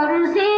Saturday.